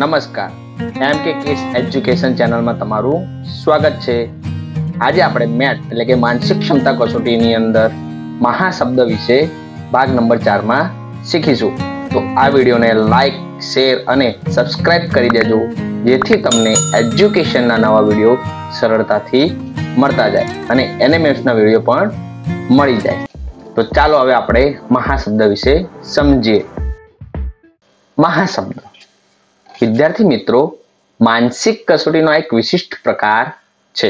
નમસ્કાર. એમ કે case education ચેનલમાં તમારું સ્વાગત છે. આજે આપણે મેટ એટલે કે માનસિક ક્ષમતા કસોટીની અંદર મહાશબ્દ વિશે ભાગ નંબર ચારમાં શીખીશું. તો આ વિડીયોને લાઈક શેર અને સબસ્ક્રાઇબ કરી દેજો, જેથી તમને એજ્યુકેશનના નવા વીડિયો સરળતાથી મળતા જાય અને એનએમએફના વીડિયો પણ મળી જાય. તો ચાલો હવે આપણે મહાશબ્દ વિશે સમજીએ. મહાશબ્દ. વિદ્યાર્થી મિત્રો, માનસિક કસોટીનો એક વિશિષ્ટ પ્રકાર છે,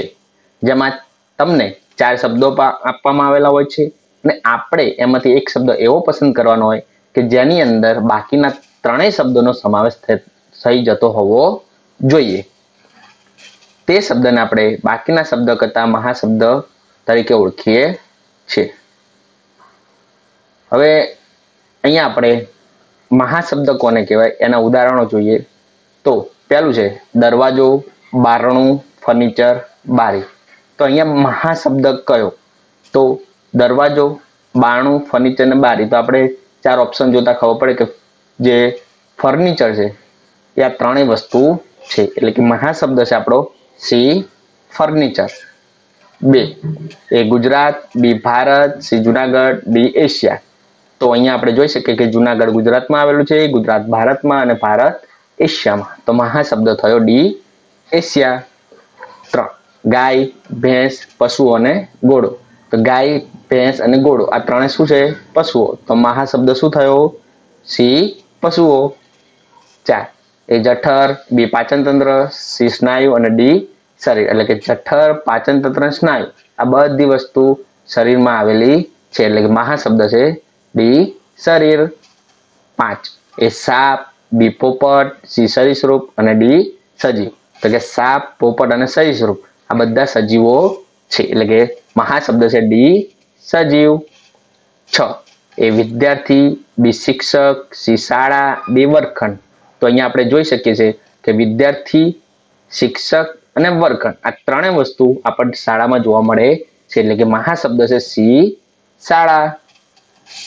જેમાં તમને ચાર શબ્દો આપવામાં આવેલા હોય છે અને આપણે એમાંથી એક શબ્દ એવો પસંદ કરવાનો હોય કે જેની અંદર બાકીના ત્રણેય શબ્દોનો સમાવેશ થઈ જતો હોવો જોઈએ. તે શબ્દને આપણે બાકીના શબ્દ કરતા મહાશબ્દ તરીકે ઓળખીએ છીએ. હવે અહીંયા આપણે મહાશબ્દ કોને કહેવાય એના ઉદાહરણો જોઈએ. તો પહેલું છે, દરવાજો, બારણું, ફર્નિચર, બારી. તો અહીંયા મહાશબ્દ કયો? તો દરવાજો, બારણું, ફર્નિચર ને બારી. તો આપણે ચાર ઓપ્શન જોતા ખબર પડે કે જે ફર્નિચર છે, એ આ ત્રણેય વસ્તુ છે. એટલે કે મહાશબ્દ છે આપણો સી, ફર્નિચર. બે, A Gujarat, B, Bharat, C, Junagadh, D, Asia. તો અહીંયા આપણે જોઈ શકીએ કે જુનાગઢ ગુજરાતમાં આવેલું છે, ગુજરાત ભારતમાં અને ભારત એશિયામાં. તો મહાશબ્દ થયો ડી, એશિયા. ત્રણ. ગાય, ભેંસ પશુઓ અને ઘોડો. તો ગાય, ભેંસ અને ઘોડો, આ ત્રણે શું છે? પશુઓ. તો મહાશબ્દ શું થયો? સી, પશુઓ. ચાર. એ જઠર, બી પાચન તંત્ર સી સ્નાયુ અને ડી શરીર. એટલે કે જઠર પાચન તંત્ર અને સ્નાયુ. આ બધી વસ્તુ શરીરમાં આવેલી છે. એટલે કે મહાશબ્દ છે ડી, શરીર. પાંચ. એ સાપ બી પોપટ, સી સરીસૃપ અને ડી સજીવ. તો કે સાપ, પોપટ અને સરીસૃપ. આ બધા સજીવો છે. એટલે કે મહાશબ્દ છે ડી સજીવ. છ. એ વિદ્યાર્થી, બી શિક્ષક, સી શાળા બી વર્ગખંડ. તો અહીંયા આપણે જોઈ શકીએ છીએ કે વિદ્યાર્થી, શિક્ષક અને વર્ગખંડ. આ ત્રણેય વસ્તુ આપણને શાળામાં જોવા મળે છે. એટલે કે મહાશબ્દ છે સી શાળા.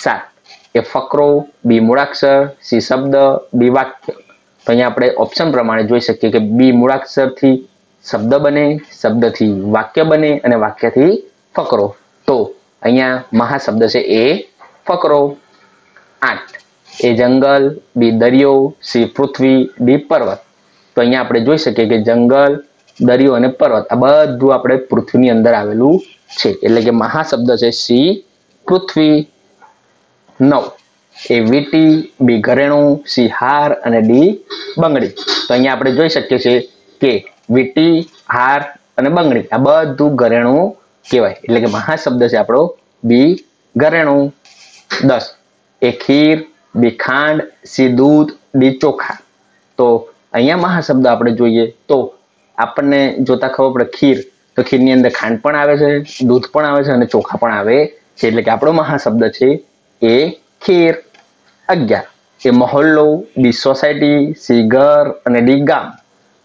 સાત. એ ફકરો, બી મૂળાક્ષર, સી શબ્દ ડી વાક્ય. તો અહીંયા આપણે ઓપ્શન પ્રમાણે જોઈ શકીએ કે બી મૂળાક્ષરથી શબ્દ બને, શબ્દથી વાક્ય બને અને વાક્યથી ફકરો. તો અહીંયા મહાશબ્દ છે એ ફકરો. આઠ. એ જંગલ, બી દરિયો, સી પૃથ્વી, ડી પર્વત. તો અહીંયા આપણે જોઈ શકીએ કે જંગલ, દરિયો અને પર્વત આ બધું આપણે પૃથ્વીની અંદર આવેલું છે. એટલે કે મહાશબ્દ છે સી પૃથ્વી. નવ. એ વીટી બી ઘરેણું, સી હાર અને ડી બંગડી. તો અહીંયા આપણે જોઈ શકીએ છીએ કે વીટી હાર અને બંગડી, આ બધું ઘરેણું કહેવાય. એટલે કે મહાશબ્દ છે આપણો બી ઘરેણું. દસ. એ ખીર, બી ખાંડ, સી દૂધ, ડી ચોખા. તો અહીંયા મહાશબ્દ આપણે જોઈએ તો આપણને જોતા ખબર પડે ખીર. તો ખીરની અંદર ખાંડ પણ આવે છે, દૂધ પણ આવે છે અને ચોખા પણ આવે છે. એટલે કે આપણો મહાશબ્દ છે એ ખીર અગિયાર એ મહોલ્લો બી સોસાયટી સી ઘર અને ડી ગામ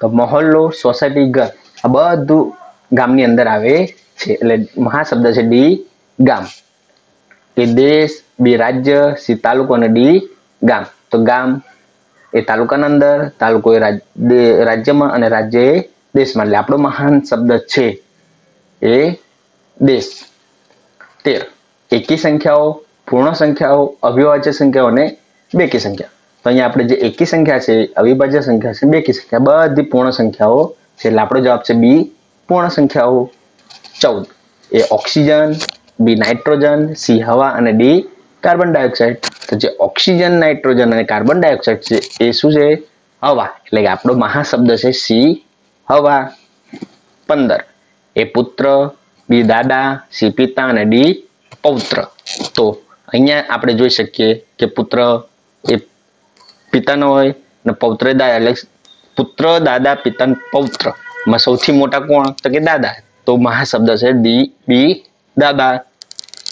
તો મહોલ્લો સોસાયટી ઘર આ બધું ગામની અંદર આવે છે એટલે મહાશબ્દ છે ડી ગામ એ દેશ બી રાજ્ય સી તાલુકો અને ડી ગામ તો ગામ એ તાલુકાના અંદર તાલુકો એ રાજ- દે- રાજ્યમાં અને રાજ્ય એ દેશમાં એટલે આપણો મહાન શબ્દ છે એ દેશ તેર એકી સંખ્યાઓ પૂર્ણ સંખ્યાઓ, અવિભાજ્ય સંખ્યાઓ અને બેકી સંખ્યા. તો અહીંયા આપણે જે એકી સંખ્યા છે, અવિભાજ્ય સંખ્યા છે, બેકી સંખ્યા, બધી પૂર્ણ સંખ્યાઓ છે. એટલે આપણો જવાબ છે બી પૂર્ણ સંખ્યાઓ ચૌદ. A oxygen, B nitrogen, C હવા અને ડી કાર્બન ડાયોક્સાઇડ. તો જે ઓક્સિજન, નાઇટ્રોજન અને કાર્બન ડાયોક્સાઇડ છે, એ શું છે? હવા. એટલે કે આપણો મહાશબ્દ છે સી હવા. પંદર. એ પુત્ર, બી દાદા, સી પિતા અને ડી પૌત્ર. તો અહીંયા આપણે જોઈ શકીએ કે પુત્ર એ પિતાનો હોય અને પૌત્ર દાદા. એટલે પુત્ર, દાદા, પિતા પૌત્ર. માં સૌથી મોટા કોણ? તો કે દાદા. તો મહાશબ્દ છે ડી, બી, દાદા.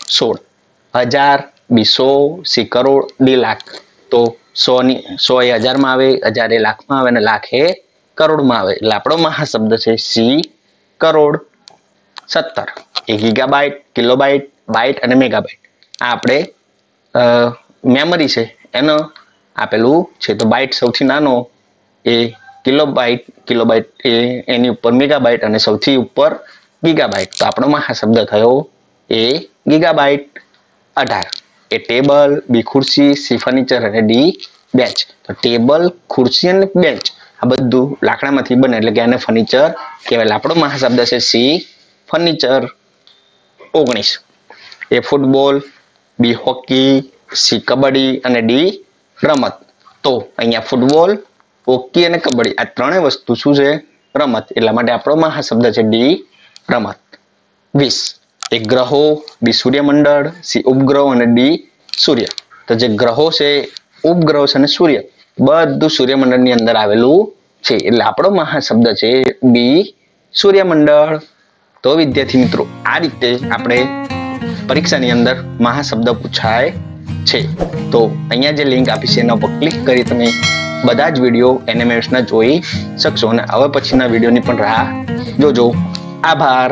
સોળ. હજાર બી સો સી કરોડ ડી લાખ. તો સો ની સો એ હજારમાં આવે, હજાર એ લાખમાં આવે અને લાખ એ કરોડમાં આવે. એટલે આપણો મહાશબ્દ છે સી, કરોડ, સત્તર. એ ગીગાબાઇટ કિલોબાઇટ બાઇટ અને મેગાબાઇટ આપણે મેમરી છે, એનો આપેલું છે. તો બાઇટ સૌથી નાનો એ કિલો કિલોબાઇટ કિલોબાઇટ એ એની ઉપર મેગાબાઇટ અને સૌથી ઉપર ગીગાબાઇટ તો આપણો મહાશબ્દ થયો એ ગીગાબાઇટ અઢાર. એ ટેબલ, બી ખુરશી, સી ફર્નિચર અને ડી બેન્ચ તો ટેબલ, ખુરશી અને બેન્ચ આ બધું લાકડામાંથી બને, એટલે કે આને ફર્નિચર કહેવાય. આપણો મહાશબ્દ છે સી ફર્નિચર ઓગણીસ. A football B hockey, C kabaddi અને ડી રમત. તો અહીંયા ફૂટબોલ, હોકી અને કબડ્ડી આ ત્રણેય વસ્તુ શું છે? રમત. એટલા માટે આપણો મહાશબ્દ છે ડી રમત. વીસ. એ ગ્રહો, બી સૂર્યમંડળ, સી ઉપગ્રહો અને ડી સૂર્ય. તો જે ગ્રહો છે, ઉપગ્રહો છે અને સૂર્ય. બધું સૂર્યમંડળની અંદર આવેલું છે. એટલે આપણો મહાશબ્દ છે બી સૂર્યમંડળ. તો વિદ્યાર્થી મિત્રો, આ રીતે આપણે પરીક્ષાની અંદર મહાશબ્દ પૂછાય છે. તો અહીંયા જે લિંક આપી છે એના ઉપર ક્લિક કરી તમે બધા જ વીડિયો એનિમેશનના જોઈ શકશો. અને હવે પછીના વિડીયોની પણ રાહ જોજો. આભાર.